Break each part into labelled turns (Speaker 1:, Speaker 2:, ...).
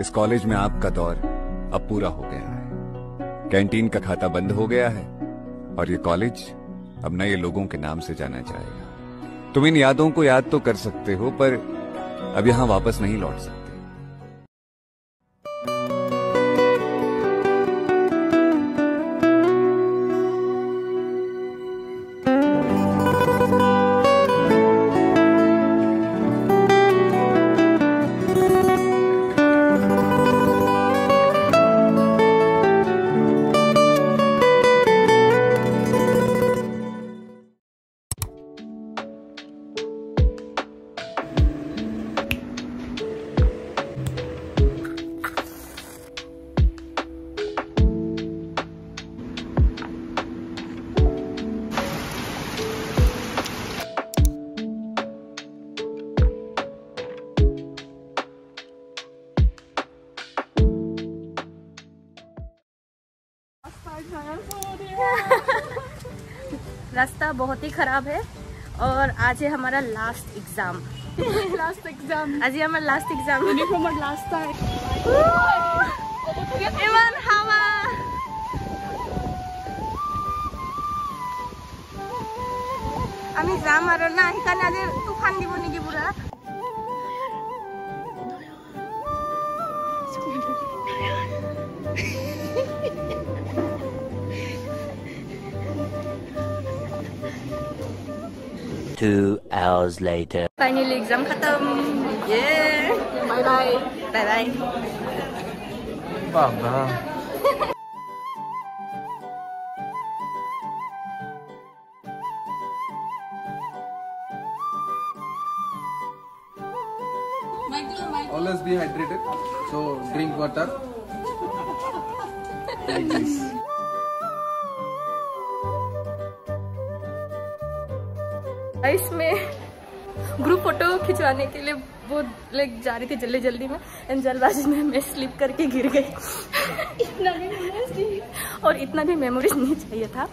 Speaker 1: इस कॉलेज में आपका दौर अब पूरा हो गया है। कैंटीन का खाता बंद हो गया है और ये कॉलेज अब नए लोगों के नाम से जाना जाएगा। तुम इन यादों को याद तो कर सकते हो, पर अब यहाँ वापस नहीं लौट सकते।
Speaker 2: रास्ता बहुत ही खराब है और आज है हमारा लास्ट एग्जाम
Speaker 3: लास्ट एग्जाम
Speaker 2: आज ही हमारा लास्ट एग्जाम
Speaker 3: ইউনিফর্মৰ লাষ্ট টাইম
Speaker 2: ইমান হাৱা আমি যাম আৰু না সেইকাৰণে আজি তুফান দিব নেকি পুৰা
Speaker 4: Two hours later.
Speaker 2: Finally, exam khatam. Yeah.
Speaker 3: Bye bye.
Speaker 2: Bye bye. Bye bye.
Speaker 5: Always be hydrated. So drink water. like this.
Speaker 2: Life में ग्रुप फ़ोटो खिंचवाने के लिए वो लाइक जा रही थी जल्दी जल्दी में एंड जल्दबाजी में मैं स्लिप करके गिर गई। इतना भी मेमोरीज और इतना भी मेमोरीज नहीं चाहिए था।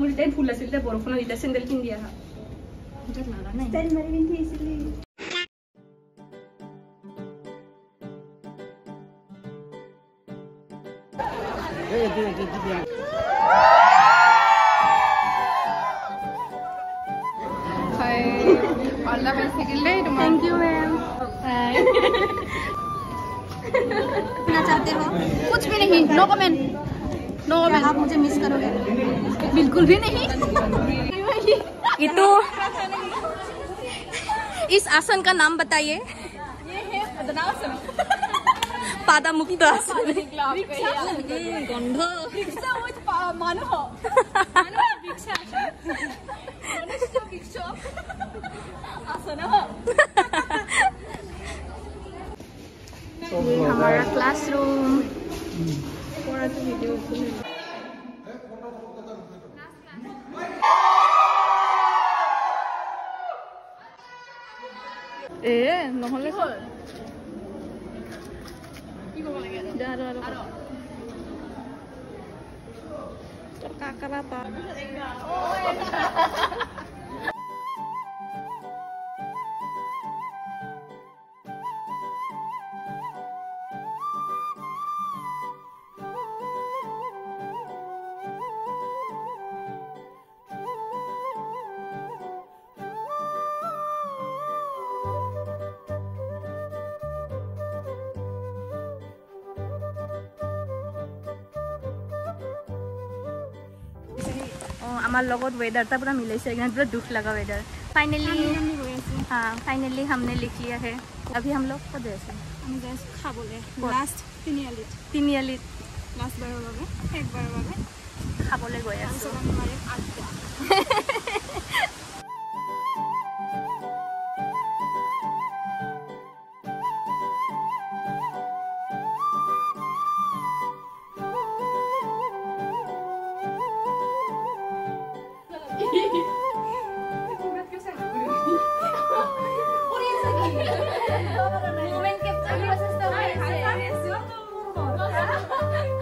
Speaker 3: मुझे फूल सिलते
Speaker 2: बरफुना दिता सेंडल
Speaker 6: पिन चाहते हो?
Speaker 3: कुछ भी नहीं। नो कमेंट नो
Speaker 6: कमेंट आप मुझे मिस करोगे?
Speaker 3: बिल्कुल भी नहीं।
Speaker 2: तो इस आसन का नाम बताइए। ये है पद्मासन पादा मुक्त आसन गंध ये हमारा क्लासरूम
Speaker 3: এ udah ada ada kakak rata. Oh, eh.
Speaker 2: অঁ আমাৰ লগত ৱেডাৰটা পূৰা মিলাইছে একদম পূৰা দুখ লগা ৱেডাৰ ফাইনেলি हाँ फाइनली हमने लिख लिया है अभी हम लोग कब जैसे
Speaker 3: আমি জাষ্ট খাবলৈ
Speaker 2: ক'ত?
Speaker 3: লাষ্ট তিনিআলিত
Speaker 2: তিনিআলিত
Speaker 3: লাষ্ট বাৰৰ বাবে শেষবাৰৰ বাবে
Speaker 2: খাবলৈ গৈ আছোঁ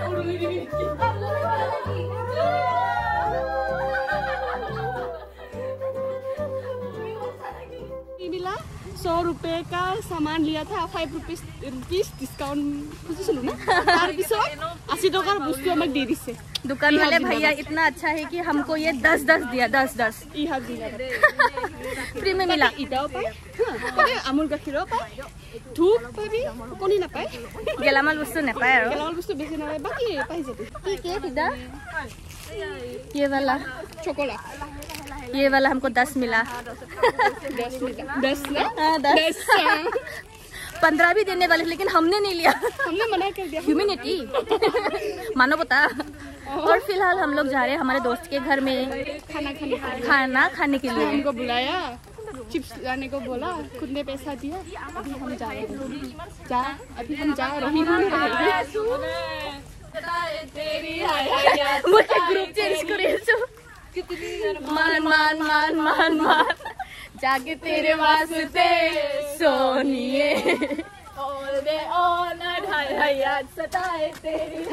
Speaker 2: Urunin.
Speaker 3: তাৰপিছত আমি মাৰিম আঠটা रुपए का सामान लिया था फाइभ रुपिस रुपिस ডিছকাউণ্ট খুজিছিলোঁ না তাৰপিছত আশী টকাৰ বস্তু আমাক দি দিছে
Speaker 2: दुकान वाले भैया इतना अच्छा है कि हमको ये दस दस दिया दस दस
Speaker 3: ইহাত দিলে
Speaker 2: फ्री में मिला
Speaker 3: ইটাও পায় তাতে আমুল গাখীৰো পায় ধূপ পাবি কণী নাপায়
Speaker 2: গেলামাল বস্তু নেপায় আৰু
Speaker 3: গেলামাল বস্তু বেছি নাপায় বাকী পাই যাবি
Speaker 2: কি কেক इधर ये वाला
Speaker 3: চকলা
Speaker 2: ये वाला हमको दस मिला
Speaker 3: দহ মিটাৰ দহ না
Speaker 2: हाँ, दस
Speaker 3: দহ
Speaker 2: पंद्रह भी देने वाले थे, लेकिन हमने नहीं लिया
Speaker 3: हमने मना कर दिया
Speaker 2: ह्यूमिनिटी मानवता और फिलहाल हम लोग जा रहे हैं हमारे दोस्त के घर में
Speaker 3: खाना खाने के लिए
Speaker 2: खाना खाने के लिए
Speaker 3: उनको बुलाया चिप्स लाने को बोला खुद ने पैसा दिया अभी हम जा रहे हैं। जा अभी हम जा रही हूँ।
Speaker 2: मुझे ग्रुप चेंज करेছো मान मान मान मान मान। जाके तेरे वास्ते सोनिए। हाय हाय याद सताए तेरी।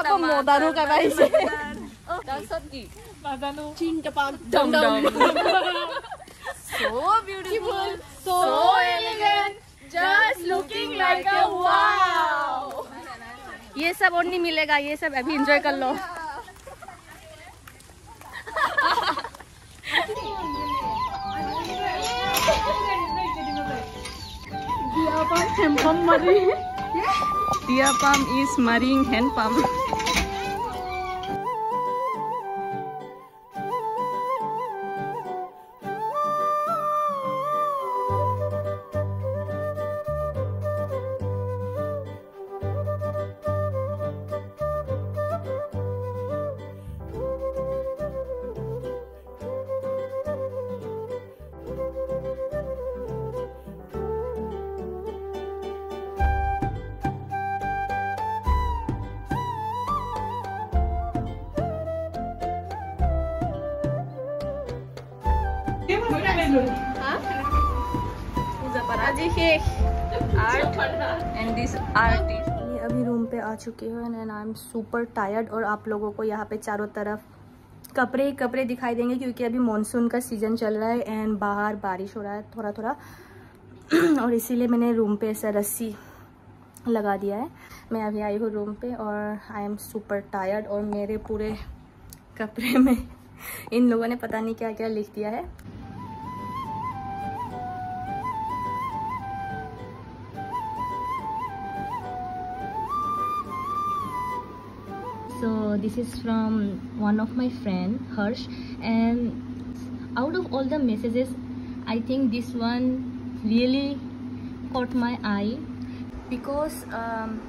Speaker 2: apa mau taruh ka guys
Speaker 3: चिंता पाक
Speaker 2: dum dum so beautiful so elegant just looking like a wow ये सब और नहीं मिलेगा ये सब अभी एंजॉय कर लो Dia pump is marine hand pump. ये अभी रूम पे आ चुके हैं and I am super tired और आप लोगों को यहाँ पे चारों तरफ़ कपड़े ही कपड़े दिखाई देंगे क्योंकि अभी मानसून का सीज़न चल रहा है एंड बाहर बारिश हो रहा है थोड़ा थोड़ा और इसीलिए मैंने रूम पे ऐसा रस्सी लगा दिया है। मैं अभी आई हूँ रूम पे और आई एम सुपर टायर्ड और मेरे पूरे कपड़े में इन लोगों ने पता नहीं क्या क्या लिख दिया है। so this is from one of my friend Harsh and out of all the messages I think this one really caught my eye because um,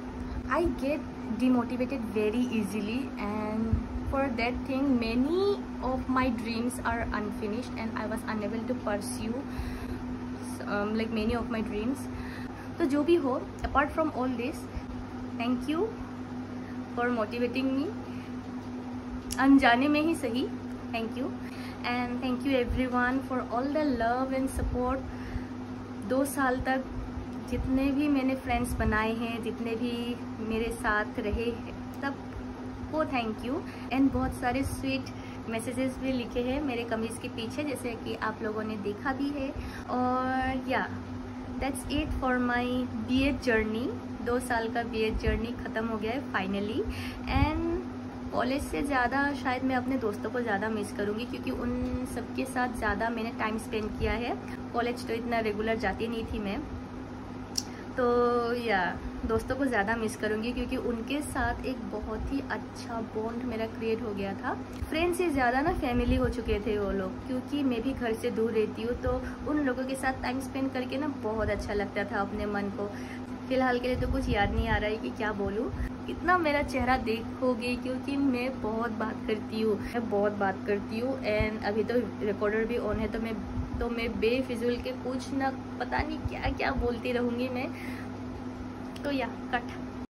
Speaker 2: I get demotivated very easily and for that thing many of my dreams are unfinished and I was unable to pursue um, like many of my dreams तो जो भी हो apart from all this thank you For motivating me अनजाने में ही सही. Thank you and thank you everyone for all the love and support दो साल तक जितने भी मैंने फ्रेंड्स बनाए हैं, जितने भी मेरे साथ रहे सबको थैंक यू एंड बहुत सारे स्वीट मैसेजेस भी लिखे हैं मेरे कमीज़ के पीछे, जैसे कि आप लोगों ने देखा भी है. और yeah that's it for my B Ed journey दो साल का बी एड जर्नी ख़त्म हो गया है फाइनली एंड कॉलेज से ज़्यादा शायद मैं अपने दोस्तों को ज़्यादा मिस करूँगी, क्योंकि उन सबके साथ ज़्यादा मैंने टाइम स्पेंड किया है. कॉलेज तो इतना रेगुलर जाती नहीं थी मैं. तो या, दोस्तों को ज़्यादा मिस करूँगी क्योंकि उनके साथ एक बहुत ही अच्छा बॉन्ड मेरा क्रिएट हो गया था। फ्रेंड से ज़्यादा ना फैमिली हो चुके थे वो लोग, क्योंकि मैं भी घर से दूर रहती हूँ तो उन लोगों के साथ टाइम स्पेंड करके ना बहुत अच्छा लगता था अपने मन को। फ़िलहाल के लिए तो कुछ याद नहीं आ रहा है कि क्या बोलूँ। इतना मेरा चेहरा देखोगे क्योंकि मैं बहुत बात करती हूँ, मैं बहुत बात करती हूँ एंड अभी तो रिकॉर्डर भी ऑन है तो मैं तो मैं बेफिजुल के कुछ ना, पता नहीं क्या क्या बोलती रहूँगी मैं। तो या, कट।